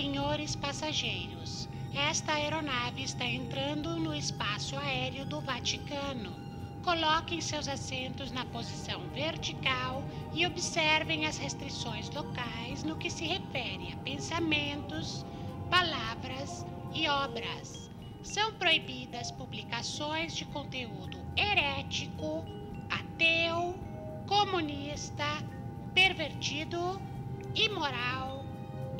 Senhores passageiros, esta aeronave está entrando no espaço aéreo do Vaticano. Coloquem seus assentos na posição vertical e observem as restrições locais no que se refere a pensamentos, palavras e obras. São proibidas publicações de conteúdo herético, ateu, comunista, pervertido, imoral,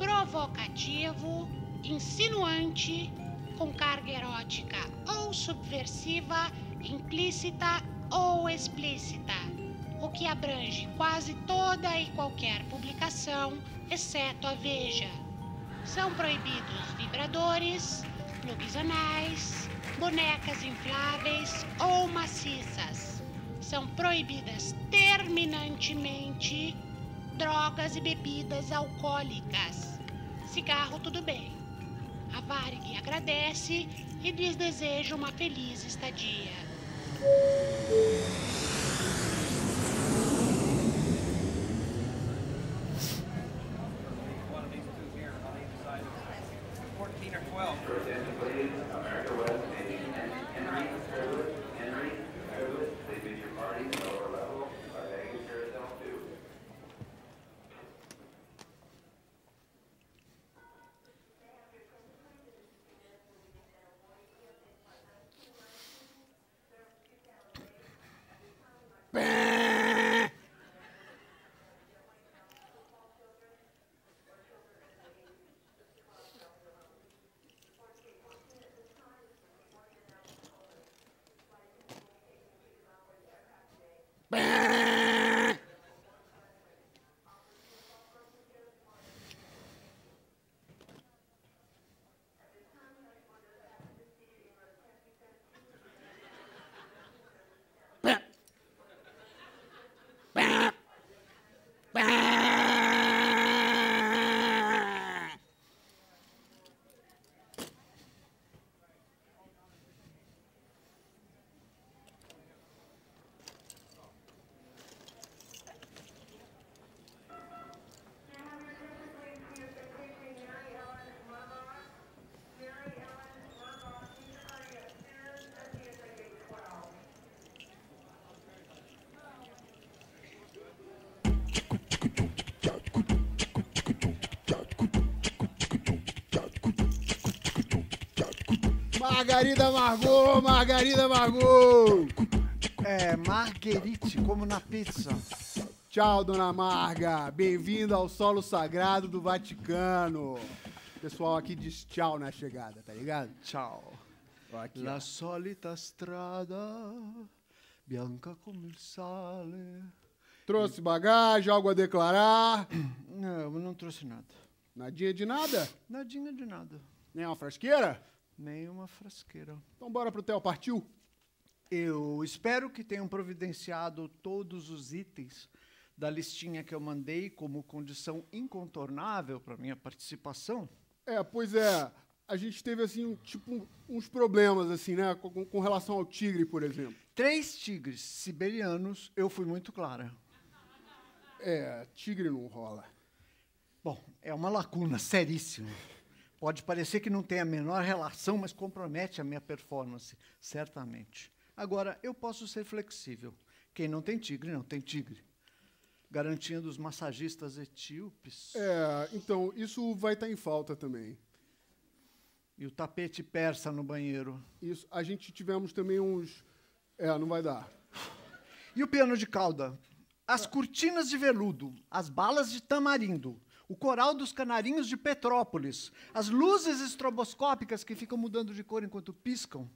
provocativo, insinuante, com carga erótica ou subversiva, implícita ou explícita, o que abrange quase toda e qualquer publicação, exceto a Veja. São proibidos vibradores, plugs anais, bonecas infláveis ou maciças. São proibidas terminantemente drogas e bebidas alcoólicas. Cigarro, tudo bem. A Varig agradece e lhes deseja uma feliz estadia. Margarida Margot, Margarida Margot. É, Marguerite, como na pizza. Tchau, dona Marga. Bem-vinda ao solo sagrado do Vaticano. O pessoal aqui diz tchau na chegada, tá ligado? Tchau. Aqui, La ó. solita strada, bianca come il sale. Trouxe bagagem, algo a declarar. Não, eu não trouxe nada. Nadinha de nada? Nadinha de nada. Nem uma frasqueira? Nem uma frasqueira. Então bora pro hotel, partiu? Eu espero que tenham providenciado todos os itens da listinha que eu mandei como condição incontornável para minha participação. É, pois é. A gente teve, assim, tipo, uns problemas, assim, né? Com, com relação ao tigre, por exemplo. Três tigres siberianos, eu fui muito clara. É, tigre não rola. Bom, é uma lacuna seríssima. Pode parecer que não tem a menor relação, mas compromete a minha performance, certamente. Agora, eu posso ser flexível. Quem não tem tigre, não tem tigre. Garantia dos massagistas etíopes. É, então, isso vai estar em falta também. E o tapete persa no banheiro. Isso, a gente tivemos também uns... É, não vai dar. E o piano de cauda? As cortinas de veludo, as balas de tamarindo, o coral dos canarinhos de Petrópolis, as luzes estroboscópicas que ficam mudando de cor enquanto piscam.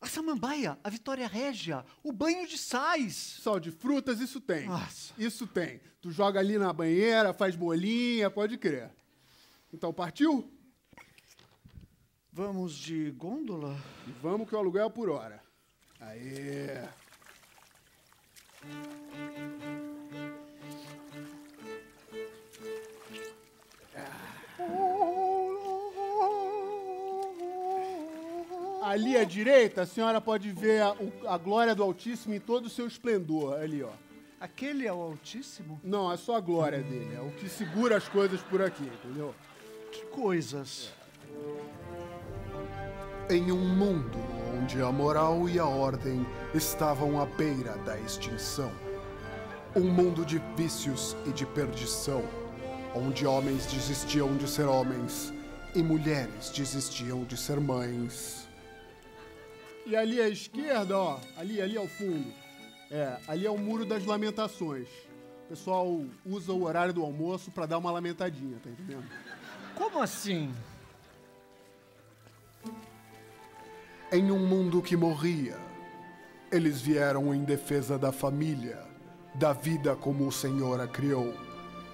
A samambaia, a Vitória Régia, o banho de sais. Sal de frutas, isso tem. Nossa. Isso tem. Tu joga ali na banheira, faz bolinha, pode crer. Então, partiu? Vamos de gôndola? E vamos que o aluguel é por hora. Aê! Ali à direita, a senhora pode ver a, a glória do Altíssimo em todo o seu esplendor. Ali, ó. Aquele é o Altíssimo? Não, é só a glória dele. É o que segura as coisas por aqui, entendeu? Que coisas. Em um mundo onde a moral e a ordem estavam à beira da extinção. Um mundo de vícios e de perdição, onde homens desistiam de ser homens e mulheres desistiam de ser mães. E ali à esquerda, ó, ali, ali ao fundo. É, ali é o Muro das Lamentações. O pessoal usa o horário do almoço pra dar uma lamentadinha, tá entendendo? Como assim? Em um mundo que morria, eles vieram em defesa da família, da vida como o Senhor a criou,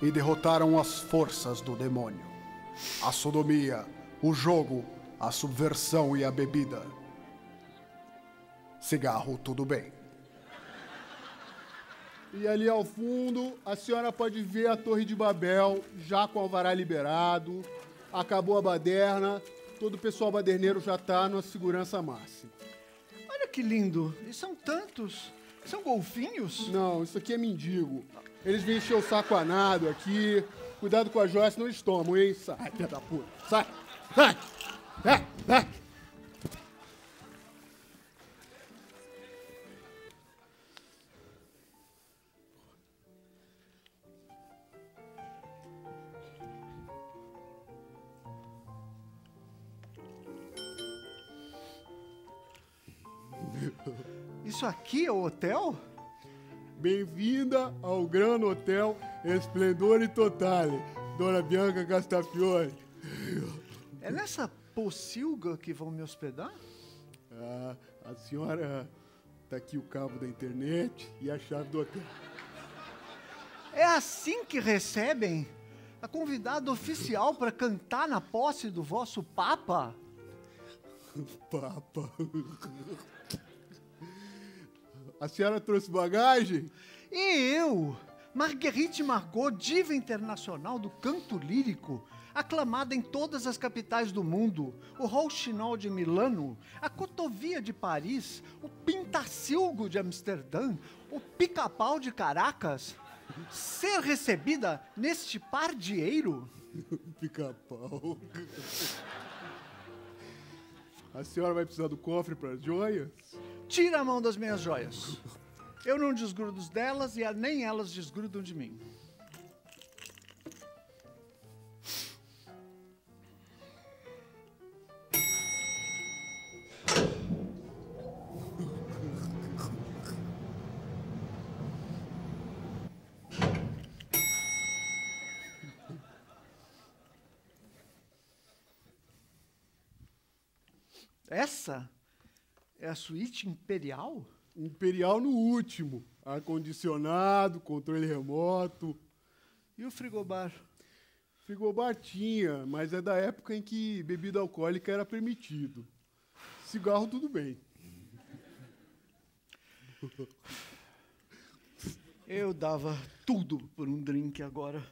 e derrotaram as forças do demônio. A sodomia, o jogo, a subversão e a bebida. Cigarro, tudo bem. E ali ao fundo, a senhora pode ver a Torre de Babel, já com o alvará liberado. Acabou a baderna, todo o pessoal baderneiro já tá na segurança máxima. Olha que lindo. E são tantos. São golfinhos? Não, isso aqui é mendigo. Eles vêm encher o saco a nado aqui. Cuidado com a joia, senão eles tomam, hein? Sai, filha da puta. Sai, sai, sai, sai. Isso aqui é o hotel? Bem-vinda ao Gran Hotel Esplendore Totale, Dona Bianca Castafiore. É nessa pocilga que vão me hospedar? Ah, a senhora tá aqui o cabo da internet e a chave do hotel. É assim que recebem a convidada oficial para cantar na posse do vosso Papa? Papa. A senhora trouxe bagagem? E eu, Marguerite Margot, diva internacional do canto lírico, aclamada em todas as capitais do mundo, o Rouxinol de Milano, a Cotovia de Paris, o Pintacilgo de Amsterdã, o Pica-Pau de Caracas, ser recebida neste pardieiro? Pica-pau. A senhora vai precisar do cofre para as joias? Tira a mão das minhas joias. Eu não desgrudo delas e nem elas desgrudam de mim. Essa é a suíte imperial? Imperial no último. Ar-condicionado, controle remoto. E o frigobar? Frigobar tinha, mas é da época em que bebida alcoólica era permitido. Cigarro, tudo bem. Eu dava tudo por um drink agora.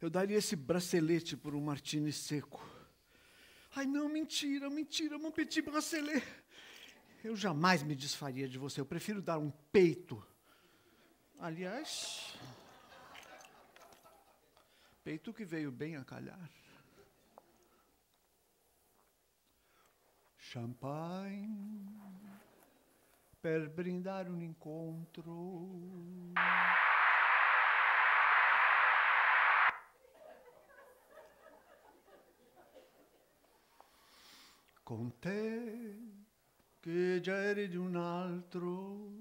Eu daria esse bracelete por um martini seco. Ai, não, mentira, mentira, mon petit bracelet. Eu jamais me desfaria de você. Eu prefiro dar um peito. Aliás, peito que veio bem a calhar. Champanhe per brindar um encontro. Con te che già eri di un altro.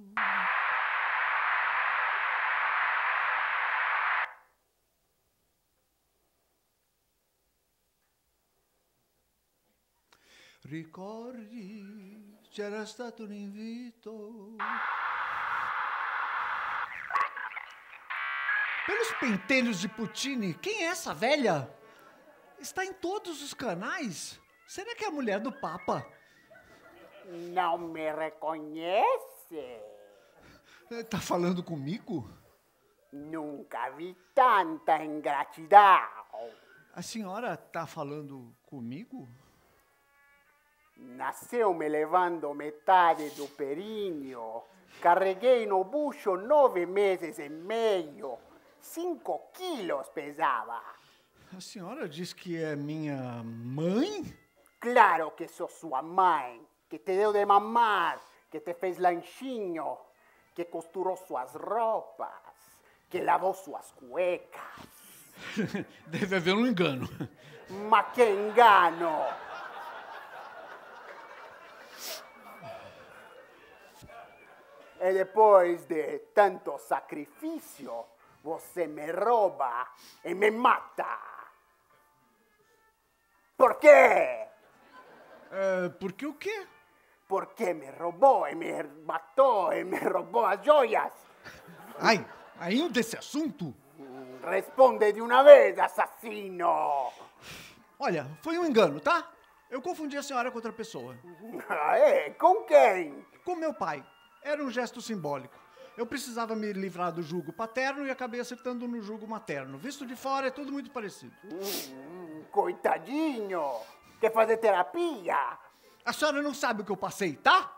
Ricordi, c'era stato un invito. Pelos pentelhos de Puccini, quem é essa velha? Está em todos os canais. Será que é a mulher do Papa? Não me reconhece? Tá falando comigo? Nunca vi tanta ingratidão. A senhora tá falando comigo? Nasceu me levando metade do períneo. Carreguei no bucho nove meses e meio. Cinco quilos pesava. A senhora diz que é minha mãe? Claro que sou sua mãe, que te deu de mamar, que te fez lanchinho, que costurou suas roupas, que lavou suas cuecas. Deve haver um engano. Ma che engano! E depois de tanto sacrifício, você me rouba e me mata. Por quê? É, porque o quê? Porque me roubou e me matou e me roubou as joias. Ai, ainda esse assunto? Responde de uma vez, assassino! Olha, foi um engano, tá? Eu confundi a senhora com outra pessoa. Ah, é? Com quem? Com meu pai. Era um gesto simbólico. Eu precisava me livrar do jugo paterno e acabei acertando no jugo materno. Visto de fora, é tudo muito parecido. Hum, coitadinho! Quer fazer terapia? A senhora não sabe o que eu passei, tá?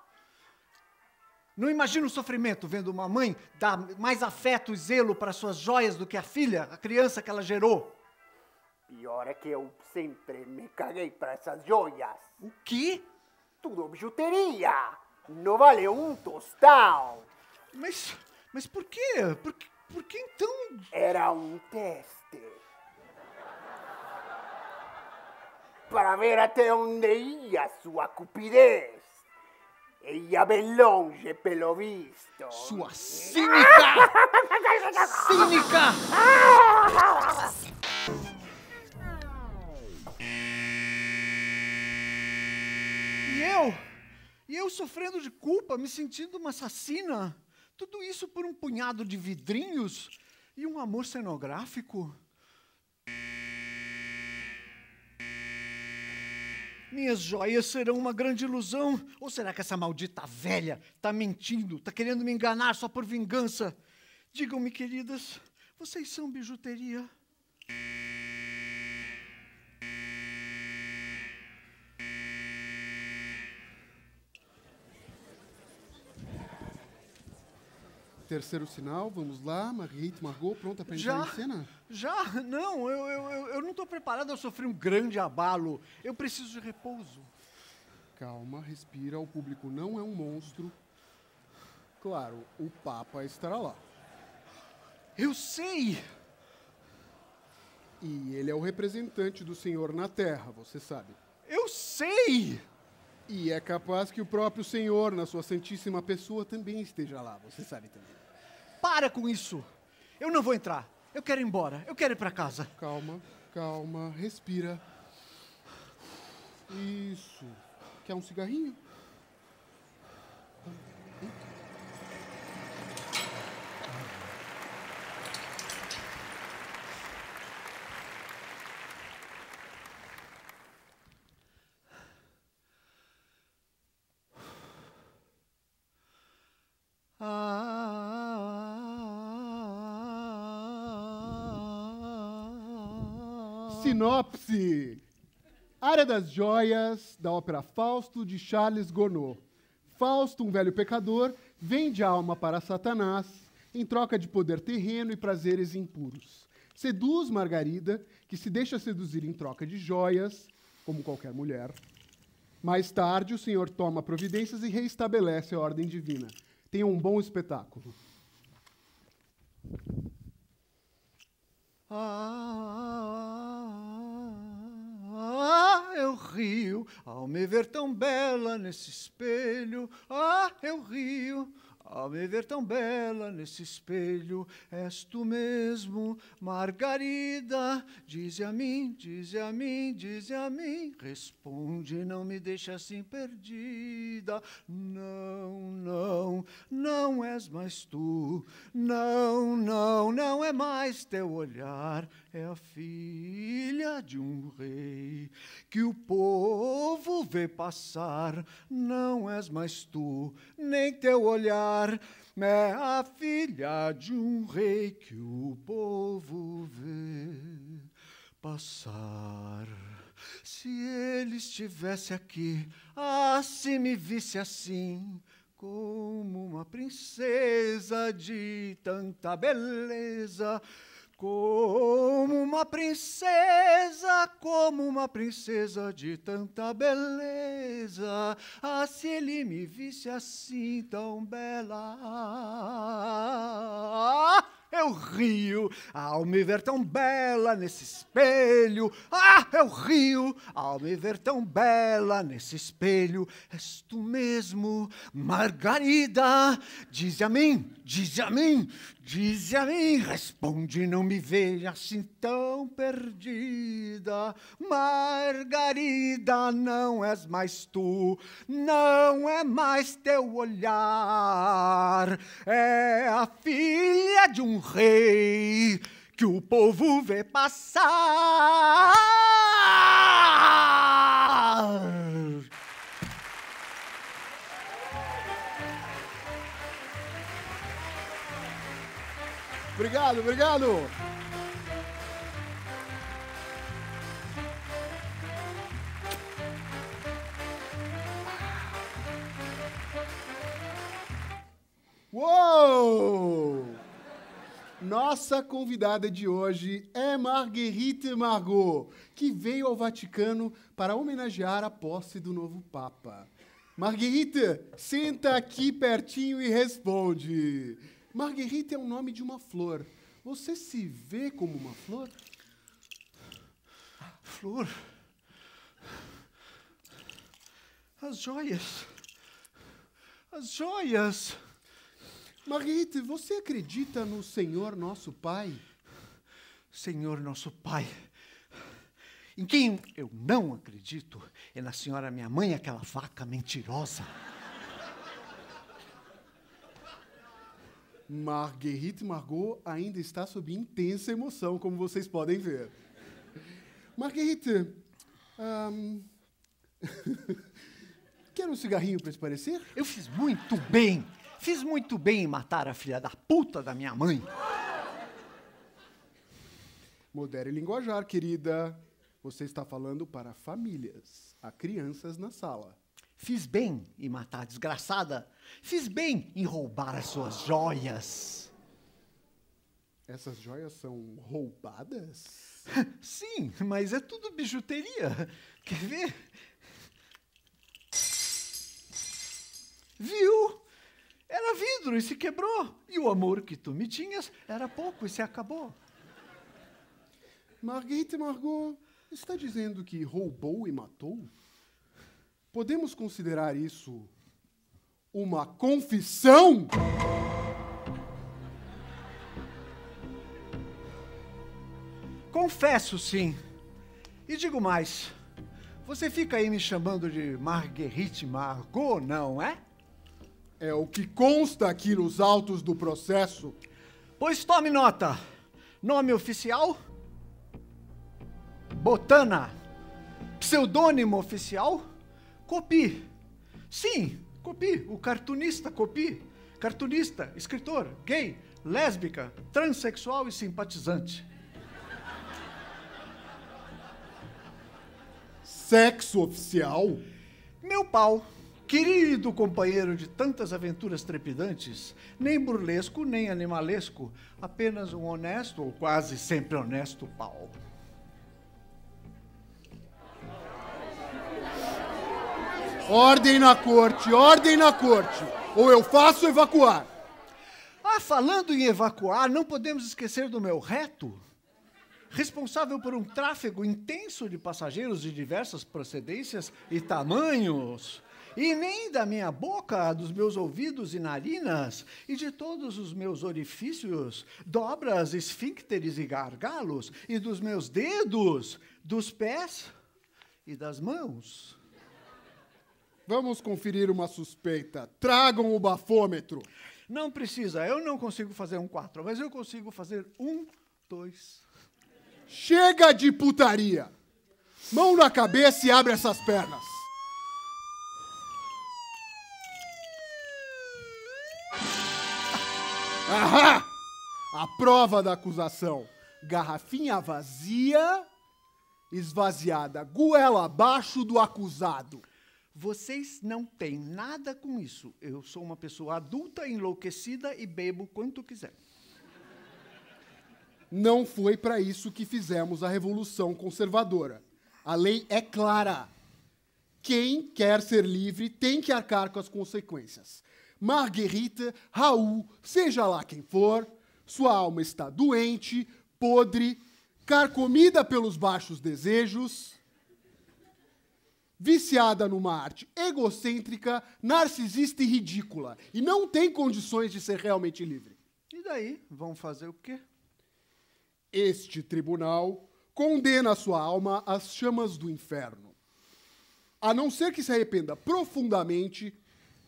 Não imagina o sofrimento vendo uma mãe dar mais afeto e zelo para suas joias do que a filha, a criança que ela gerou. Pior é que eu sempre me caguei para essas joias. O quê? Tudo bijuteria. Não vale um tostão. Mas, mas por quê? Por, que- por que então? Era um teste. Para ver até onde ia sua cupidez. E ia bem longe, pelo visto. Sua cínica! cínica! E eu? E eu sofrendo de culpa, me sentindo uma assassina? Tudo isso por um punhado de vidrinhos e um amor cenográfico? Minhas joias serão uma grande ilusão? Ou será que essa maldita velha está mentindo, está querendo me enganar só por vingança? Digam-me, queridas, vocês são bijuteria? Terceiro sinal, vamos lá. Marguerite, Margot, pronta para entrar Já? em cena? Já? Não, eu, eu, eu, eu não estou preparado, eu sofri um grande abalo. Eu preciso de repouso. Calma, respira. O público não é um monstro. Claro, o Papa estará lá. Eu sei! E ele é o representante do Senhor na Terra, você sabe. Eu sei! E é capaz que o próprio Senhor, na sua Santíssima Pessoa, também esteja lá, você sabe também. Para com isso! Eu não vou entrar. Eu quero ir embora. Eu quero ir para casa. Calma, calma, respira. Isso. Quer um cigarrinho? Sinopse. Área das Joias, da ópera Fausto, de Charles Gounod. Fausto, um velho pecador, vende a alma para Satanás em troca de poder terreno e prazeres impuros. Seduz Margarida, que se deixa seduzir em troca de joias, como qualquer mulher. Mais tarde, o Senhor toma providências e reestabelece a ordem divina. Tenha um bom espetáculo. Ah, eu rio ao me ver tão bela nesse espelho. Ah, eu rio ao me ver tão bela nesse espelho. És tu mesmo, Margarida. Dize a mim, dize a mim, dize a mim. Responde, não me deixa assim perdida. Não, não, não és mais tu. Não, não, não é mais teu olhar. É a filha de um rei que o povo vê passar. Não és mais tu, nem teu olhar. É a filha de um rei que o povo vê passar. Se ele estivesse aqui, ah, se me visse assim, como uma princesa de tanta beleza, Como uma princesa, como uma princesa de tanta beleza. Ah, se ele me visse assim tão bela eu rio ao me ver tão bela nesse espelho. Ah, eu rio ao me ver tão bela nesse espelho. És tu mesmo, Margarida. Dize a mim, dize a mim, dize a mim. Responde, não me veja assim tão perdida. Margarida, não és mais tu, não é mais teu olhar. É a filha de um rei que o povo vê passar. Obrigado, obrigado. Uou! Nossa convidada de hoje é Marguerite Margot, que veio ao Vaticano para homenagear a posse do novo Papa. Marguerite, senta aqui pertinho e responde. Marguerite é o nome de uma flor. Você se vê como uma flor? Flor. As joias. As joias. Marguerite, você acredita no Senhor nosso Pai? Senhor nosso Pai. Em quem eu não acredito é na senhora minha mãe, aquela vaca mentirosa. Marguerite Margot ainda está sob intensa emoção, como vocês podem ver. Marguerite, ahn, quer um cigarrinho para esparecer? Eu fiz muito bem. Fiz muito bem em matar a filha da puta da minha mãe. Modere linguajar, querida. Você está falando para famílias. Há crianças na sala. Fiz bem em matar a desgraçada. Fiz bem em roubar as suas joias. Essas joias são roubadas? Sim, mas é tudo bijuteria. Quer ver? Viu? Era vidro e se quebrou. E o amor que tu me tinhas era pouco e se acabou. Marguerite Margot está dizendo que roubou e matou? Podemos considerar isso uma confissão? Confesso, sim. E digo mais. Você fica aí me chamando de Marguerite Margot, não é? É o que consta aqui nos autos do processo. Pois tome nota. Nome oficial? Botana. Pseudônimo oficial? Copi. Sim, Copi, o cartunista Copi. Cartunista, escritor, gay, lésbica, transexual e simpatizante. Sexo oficial? Meu pau, querido companheiro de tantas aventuras trepidantes, nem burlesco nem animalesco, apenas um honesto ou quase sempre honesto pau. Ordem na corte, ordem na corte. Ou eu faço evacuar. Ah, falando em evacuar, não podemos esquecer do meu reto, responsável por um tráfego intenso de passageiros de diversas procedências e tamanhos. E nem da minha boca, dos meus ouvidos e narinas, e de todos os meus orifícios, dobras, esfíncteres e gargalos, e dos meus dedos, dos pés e das mãos. Vamos conferir uma suspeita. Tragam o bafômetro. Não precisa, eu não consigo fazer um quatro, mas eu consigo fazer um, dois. Chega de putaria. Mão na cabeça e abre essas pernas. Ahá! A prova da acusação. Garrafinha vazia, esvaziada, goela abaixo do acusado. Vocês não têm nada com isso. Eu sou uma pessoa adulta, enlouquecida e bebo quanto quiser. Não foi para isso que fizemos a Revolução Conservadora. A lei é clara. Quem quer ser livre tem que arcar com as consequências. Marguerite, Raul, seja lá quem for, sua alma está doente, podre, carcomida pelos baixos desejos, viciada numa arte egocêntrica, narcisista e ridícula, e não tem condições de ser realmente livre. E daí? Vão fazer o quê? Este tribunal condena sua alma às chamas do inferno, a não ser que se arrependa profundamente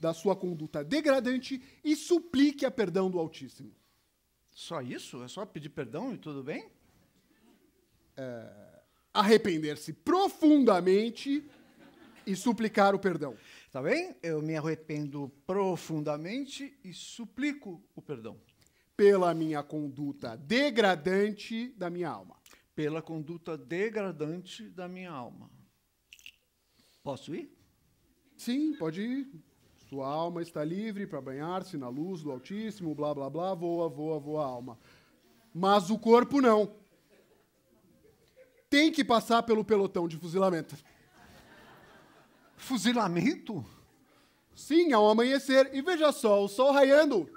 da sua conduta degradante e suplique a perdão do Altíssimo. Só isso? É só pedir perdão e tudo bem? Arrepender-se profundamente e suplicar o perdão. Tá bem? Eu me arrependo profundamente e suplico o perdão. Pela minha conduta degradante da minha alma. Pela conduta degradante da minha alma. Posso ir? Sim, pode ir. Sua alma está livre para banhar-se na luz do Altíssimo, blá blá blá, voa, voa, voa alma. Mas o corpo não. Tem que passar pelo pelotão de fuzilamento. Fuzilamento? Sim, ao amanhecer. E veja só, o sol raiando.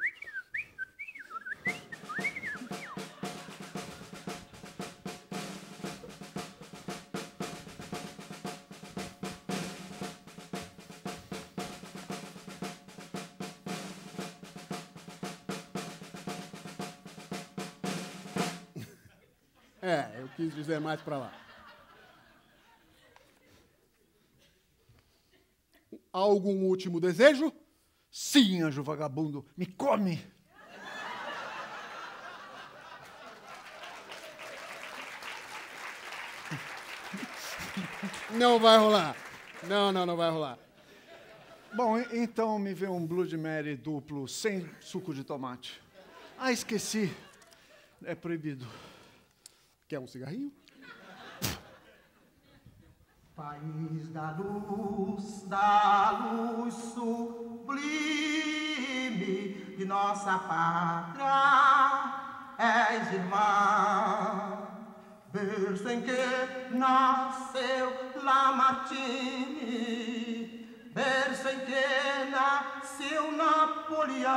É, eu quis dizer mais para lá. Algum último desejo? Sim, anjo vagabundo, me come! Não vai rolar. Não, não, não vai rolar. Bom, então me vê um Blood Mary duplo sem suco de tomate. Ah, esqueci. É proibido. Quer um cigarrinho? País da luz, da luz sublime de nossa pátria, és irmã. Berço em que nasceu Lamartine, berço em que nasceu Napoleão.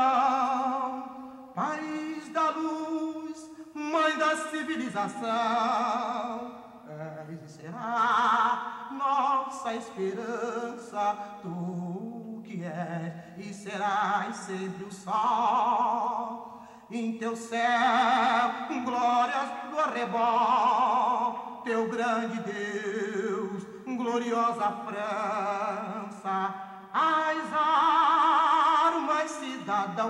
País da luz, mãe da civilização. És e será nossa esperança, tu que és e serás sempre o sol. Em teu céu, glórias do arrebol, teu grande Deus, gloriosa França, as armas, cidadão.